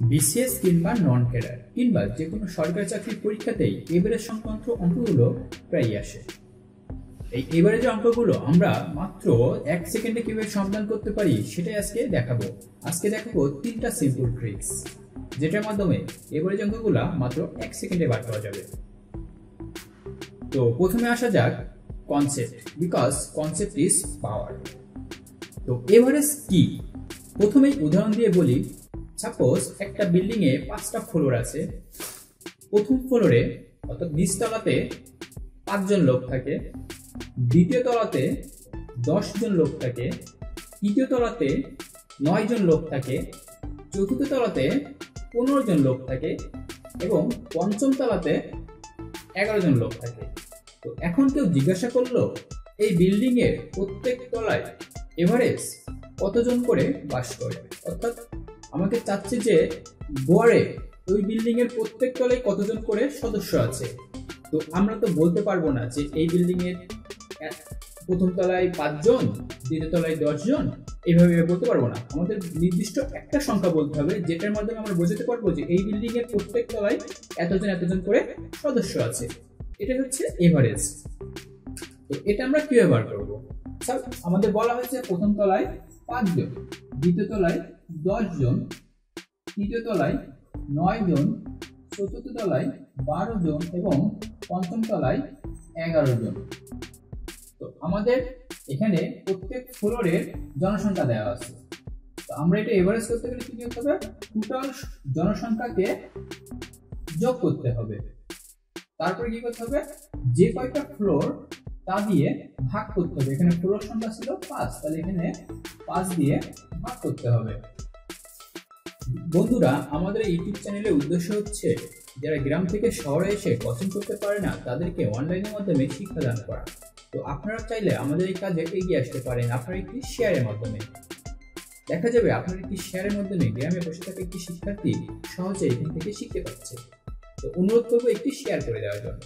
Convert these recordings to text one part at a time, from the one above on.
BCS কিংবা non cadre কিংবা যে কোনো সরকারি চাকরির পরীক্ষাতেই এভারেজ সংক্রান্ত অঙ্কগুলো প্রায়ই আসে। এই এভারেজের অঙ্কগুলো, আমরা মাত্র এক সেকেন্ডে কীভাবে সমাধান করতে পারি সেটাই আজকে দেখাবো। আজকে দেখাবো তিনটা সিম্পল ট্রিক্স যেটার মাধ্যমে এভারেজ অঙ্কগুলো মাত্র এক সেকেন্ডে বার করা যাবে। তো প্রথমে আসা যাক concept because concept is power তো এভারেজ কি? প্রথমেই উদাহরণ দিয়ে বলি সাপোজ একটা বিল্ডিং এ পাঁচটা ফ্লোর আছে। প্রথম ফ্লোরে অর্থাৎ নিচতলাতে পাঁচজন লোক থাকে। দ্বিতীয় তলাতে জন লোক থাকে। তৃতীয় তলাতে নয় জন লোক থাকে। চতুর্থ তলাতে পনেরো জন লোক থাকে এবং পঞ্চম তলাতে এগারো জন লোক থাকে। তো এখন কেউ জিজ্ঞাসা করল, এই বিল্ডিংয়ের প্রত্যেক তলায় এভারেজ কতজন করে বাস করে? অর্থাৎ আমাকে চাচ্ছে যে গড়ে ওই বিল্ডিং এর প্রত্যেক তলায় কতজন করে সদস্য আছে। তো আমরা তো বলতে পারব না যে এই বিল্ডিং এর প্রথম তলায় পাঁচজন, দ্বিতীয় তলায় দশজন এইভাবে বলতে পারব না। আমাদের নির্দিষ্ট একটা সংখ্যা বলতে হবে, যেটার মাধ্যমে আমরা বোঝাতে পারব যে এই বিল্ডিং এর প্রত্যেক তলায় এতজন এতজন করে সদস্য আছে। এটা হচ্ছে এভারেজ তো এটা আমরা কীভাবে বার করব? স্যার, আমাদের বলা হয়েছে প্রথম তলায় পাঁচজন। দ্বিতীয় তলায় দশ জন, তৃতীয় তলায় নয় জন, চতুর্থ তলায় বারো জন এবং পঞ্চম তলায় এগারো জন। তো আমাদের এখানে প্রত্যেক ফ্লোরের জনসংখ্যা দেওয়া আছে। তো আমরা এটা এভারেজ করতে গেলে কি করতে হবে? টোটাল জনসংখ্যাকে যোগ করতে হবে। তারপরে কি করতে হবে? যে কয়টা ফ্লোর তা দিয়ে ভাগ করতে হবে। এখানে পুরো সংখ্যা ছিল পাঁচ, তাহলে এখানে পাঁচ দিয়ে ভাগ করতে হবে। বন্ধুরা, আমাদের ইউটিউব চ্যানেলের উদ্দেশ্য হচ্ছে, যারা গ্রাম থেকে শহরে এসে পছন্দ করতে পারে না, তাদেরকে অনলাইনের মাধ্যমে শিক্ষাদান করা। তো আপনারা চাইলে আমাদের এই কাজে এগিয়ে আসতে পারেন আপনার একটি শেয়ারের মাধ্যমে। দেখা যাবে আপনার একটি শেয়ারের মাধ্যমে গ্রামে বসে থাকা একটি শিক্ষার্থী সহজে এখান থেকে শিখতে পারছে। তো অনুরোধ করব একটি শেয়ার করে দেওয়ার জন্য।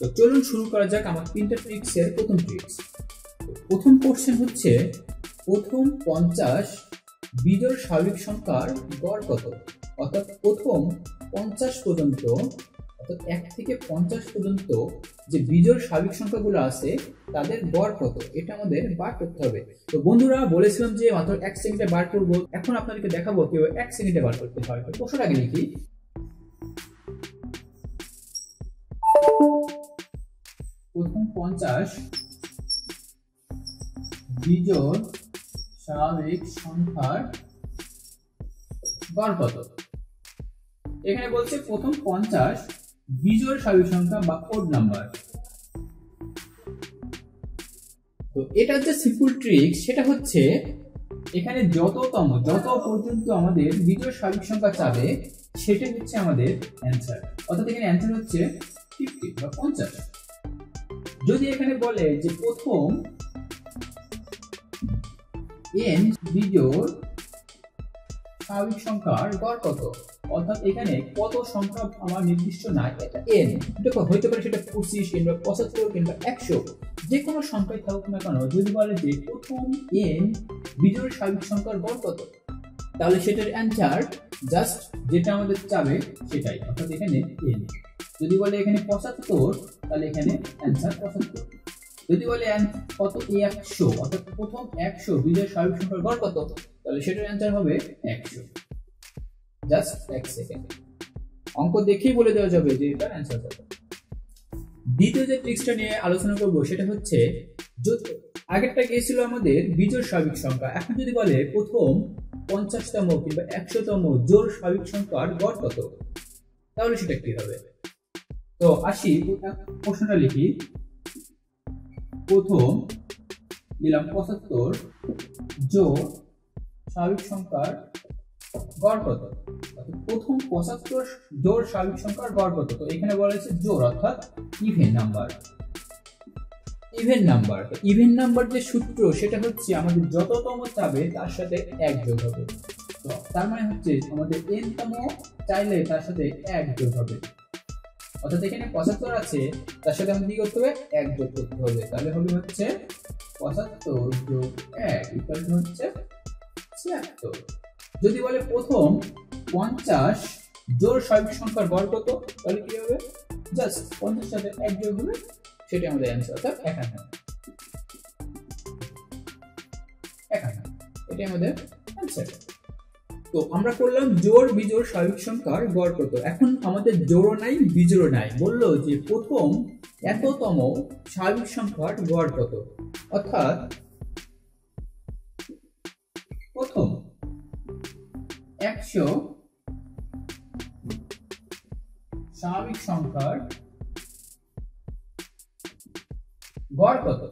তো চলুন শুরু করা যাক আমার তিনটা ট্রিক্সের প্রথম ট্রিক্স প্রথম কোশ্চেন হচ্ছে, প্রথম পঞ্চাশ বিজোড় স্বাভাবিক সংখ্যার গড় কত? অর্থাৎ প্রথম পঞ্চাশ পর্যন্ত, অর্থাৎ এক থেকে পঞ্চাশ পর্যন্ত যে বিজোড় স্বাভাবিক সংখ্যাগুলো আছে, তাদের গড় কত? এটা আমাদের বার করতে হবে। তো বন্ধুরা, বলেছিলাম যে মাত্র এক সেকেন্ডে বার করব। এখন আপনাদেরকে দেখাবো কীভাবে এক সেকেন্ডে বার করতে হয়। প্রশ্ন আগে লিখি প্রথম পঞ্চাশ বিজোড় স্বাভাবিক সংখ্যার গড় কত এখানে বলছে প্রথম পঞ্চাশ বিজোড় স্বাভাবিক সংখ্যা বা কোড নাম্বার তো এটা যে সিম্পল ট্রিক সেটা হচ্ছে এখানে যততম, যত পর্যন্ত আমাদের বিজোড় স্বাভাবিক সংখ্যা চাবে সেটা হচ্ছে আমাদের অ্যান্সার অর্থাৎ এখানে অ্যান্সার হচ্ছে ফিফটি বা পঞ্চাশ। যদি এখানে বলে যে প্রথম এন বিজোড় স্বাভাবিক সংখ্যার গড় কত? অর্থাৎ এখানে কত সংখ্যা আমার নির্দিষ্ট নাই, এটা এন দেখো হইতে পারে সেটা পঁচিশ, কিংবা পঁচাত্তর, কিংবা একশো। যে কোনো সংখ্যায় থাকুক না কেন, যদি বলে যে প্রথম এন বিজোড় স্বাভাবিক সংখ্যার গড় কত? তাহলে সেটার অ্যান্সার জাস্ট যেটা আমাদের চাবে সেটাই, অর্থাৎ এখানে এন যদি বলে এখানে পঁচাত্তর, তাহলে এখানে অ্যান্সার পঁচাত্তর। যদি বলে কত? একশো, অর্থাৎ প্রথম একশো, বিজয় স্বাভাবিক সংখ্যার গড় কত? তাহলে সেটার অ্যান্সার হবে একশো। জাস্ট এক সেকেন্ড অঙ্ক দেখেই বলে দেওয়া যাবে যে এটার অ্যান্সার কত। দ্বিতীয় যে ট্রিক্সটা নিয়ে আলোচনা করব, সেটা হচ্ছে আগেরটা গিয়েছিল আমাদের বিজোড় স্বাভাবিক সংখ্যা। এখন যদি বলে প্রথম পঞ্চাশতম কিংবা একশোতম জোর স্বাভাবিক সংখ্যার গড় কত? তাহলে সেটা কি হবে? তো আসি প্রশ্নটা লিখি। প্রথম নিলাম পঁচাত্তর জোর স্বাভাবিক সংখ্যার গড় কত? প্রথম পঁচাত্তর জোর স্বাভাবিক সংখ্যার গড় কত? তো এখানে বলা হয়েছে জোর অর্থাৎ even number even number even number যে সূত্র, সেটা হচ্ছে আমাদের যততম চাবে, তার সাথে এক যোগ হবে। তার মানে হচ্ছে আমাদের এন তম চাইলে তার সাথে এক যোগ হবে। অর্থাৎ এখানে পঁচাত্তর আছে, তার সাথে আমাদের কি করতে হবে? এক যোগ করতে হবে। তাহলে হবে হচ্ছে পঁচাত্তর যোগ এক ইকুয়াল হচ্ছে ছিয়াত্তর। যদি বলে প্রথম পঞ্চাশ জোর স্বাভাবিক সংখ্যার গড় কত? তাহলে কি হবে? জাস্ট পঞ্চাশ সাথে এক যোগ হবে সেটাই আমাদের অ্যান্সার অর্থাৎ একান্ন একান্ন এটাই আমাদের অ্যান্সার তো আমরা করলাম জোর বিজোড় স্বাভাবিক সংখ্যার গড় কত? এখন আমাদের জোড়ও নাই বিজোড়ও নাই। বলল যে প্রথম এততম স্বাভাবিক সংখ্যার গড় কত? অর্থাৎ প্রথম একশো স্বাভাবিক সংখ্যার গড় কত?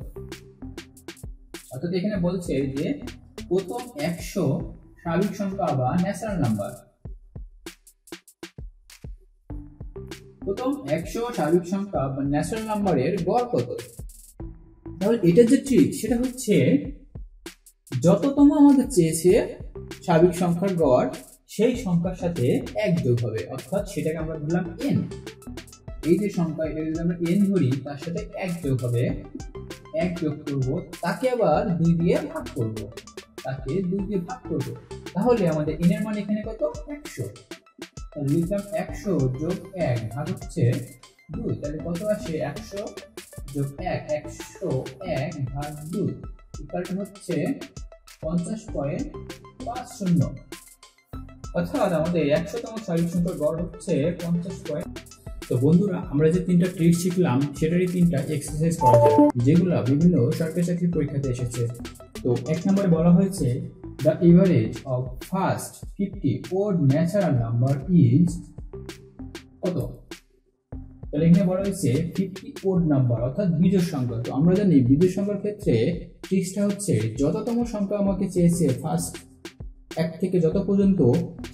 অর্থাৎ এখানে বলছে যে প্রথম একশো স্বাভাবিক সংখ্যা বা ন্যাচারাল নাম্বার প্রথম, একশো স্বাভাবিক সংখ্যা বা ন্যাচারাল নাম্বারের গড় কত? তাহলে এটার যে ট্রিক সেটা হচ্ছে, যততম আমাদের চেয়েছে স্বাভাবিক সংখ্যার গড়, সেই সংখ্যার সাথে এক যোগ হবে। অর্থাৎ সেটাকে আমরা বললাম এন এই যে সংখ্যা এটা যদি আমরা এন ধরি, তার সাথে এক যোগ হবে। এক যোগ করব, তাকে আবার দুই দিয়ে ভাগ করব। তাকে দুই দিয়ে ভাগ করব। তাহলে আমাদের এনের মান এখানে কত? একশো। তাহলে লিখলাম একশো যোগ এক ভাগ হচ্ছে দুই। তাহলে কত আসে? একশো যোগ এক, একশো এক ভাগ দুই। ইকালটা হচ্ছে পঞ্চাশ পয়েন্ট পাঁচ শূন্য। অর্থাৎ আমাদের একশোতম স্বাভাবিক সংখ্যার গড় হচ্ছে পঞ্চাশ পয়েন্ট। তো বন্ধুরা, আমরা যে তিনটা ট্রিক শিখলাম, সেটারই তিনটা এক্সারসাইজ করা যায় যেগুলো বিভিন্ন সরকারি চাকরির পরীক্ষাতে এসেছে। তো এক নম্বরে বলা হয়েছে the average of first fifty odd natural number is কত? তাহলে এখানে বলা হয়েছে ফিফটি ওড নাম্বার অর্থাৎ বিজোড় সংখ্যা। তো আমরা জানি বিজোড় সংখ্যার ক্ষেত্রে ট্রিক্সটা হচ্ছে, যততম সংখ্যা আমাকে চেয়েছে ফার্স্ট এক থেকে যত পর্যন্ত,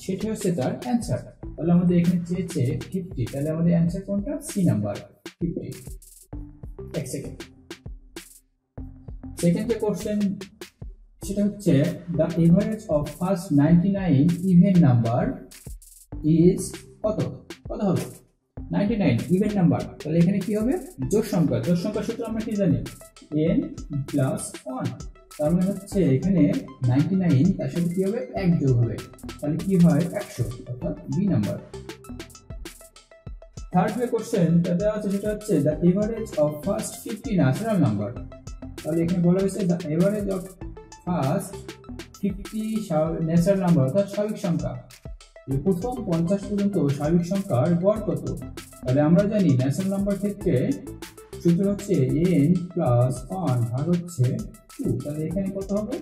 সেটা হচ্ছে তার অ্যান্সার তাহলে আমাদের এখানে চেয়েছে ফিফটি তাহলে আমাদের অ্যান্সার কোনটা? সি নাম্বার ফিফটি এক সেকেন্ড সেকেন্ড যে কোশ্চেন সেটা হচ্ছে the average of first ninety nine even number is কত? কত হবে? নাইনটি নাইন ইভেন নাম্বার তাহলে এখানে কি হবে? জোর সংখ্যা। জোর সংখ্যা সূত্র আমরা কি জানি? এন প্লাস ওয়ান তার মানে হচ্ছে এখানে নাইনটি নাইন তার সাথে কি হবে? এক যোগ হবে। তাহলে কি হয়? একশো, অর্থাৎ বি নাম্বার থার্ড যে কোশ্চেন তাতে আছে সেটা হচ্ছে the average of first fifty natural number তাহলে এখানে বলা হয়েছে the average of first fifty natural number অর্থাৎ স্বাভাবিক সংখ্যা। প্রথম পঞ্চাশ পর্যন্ত স্বাভাবিক সংখ্যার গড় কত? তাহলে আমরা জানি ন্যাচারাল নাম্বার ক্ষেত্রে সূত্র হচ্ছে এন প্লাস ওয়ান ভাগ হচ্ছে টু। তাহলে এখানে কত হবে?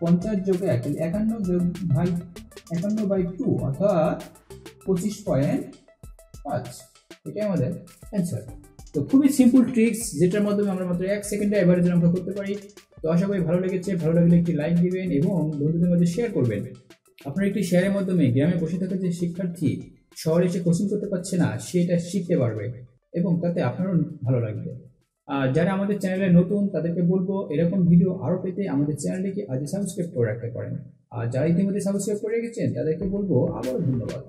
পঞ্চাশ যোগ এক একান্ন যোগ ভাই একান্ন বাই টু অর্থাৎ পঁচিশ পয়েন্ট পাঁচ। এটাই আমাদের অ্যান্সার তো খুবই সিম্পল ট্রিক্স যেটার মাধ্যমে আমরা মাত্র এক সেকেন্ডে এভারেজের আমরা করতে পারি। তো আশা করি ভালো লেগেছে, ভালো লাগলে একটি লাইক দিবেন এবং বন্ধুদের মধ্যে শেয়ার করবেন। আপনার একটি শেয়ারের মাধ্যমে গ্রামে বসে থাকা যে শিক্ষার্থী শহরে এসে কোচিং করতে পারছে না, সেটা শিখতে পারবে এবং তাতে আপনারও ভালো লাগবে। আর যারা আমাদের চ্যানেলে নতুন, তাদেরকে বলব, এরকম ভিডিও আরও পেতে আমাদের চ্যানেলটিকে আজ সাবস্ক্রাইব করে রাখতে পারেন। আর যারা ইতিমধ্যে সাবস্ক্রাইব করে রেখেছেন, তাদেরকে বলব আবারও ধন্যবাদ।